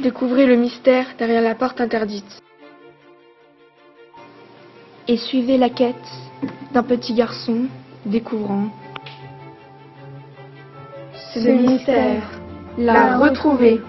Découvrez le mystère derrière la porte interdite. Et suivez la quête d'un petit garçon découvrant ce mystère. La retrouver.